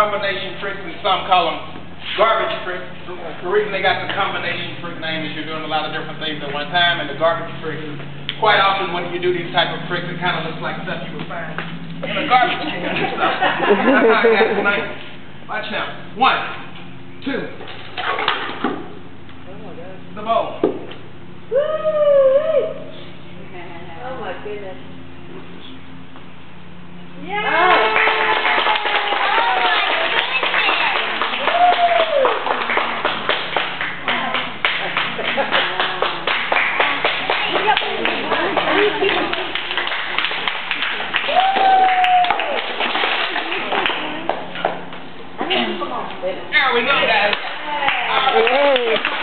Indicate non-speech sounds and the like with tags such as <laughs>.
combination tricks, and some call them garbage tricks. The reason they got the combination trick name is you're doing a lot of different things at one time, and the garbage trick is quite often when you do these type of tricks, it kind of looks like stuff you would find in a garbage can and stuff. That's how I got the name. Watch now. One, two. The bowl. <laughs> Oh my goodness. Yeah. There we go, guys. Right. Hey.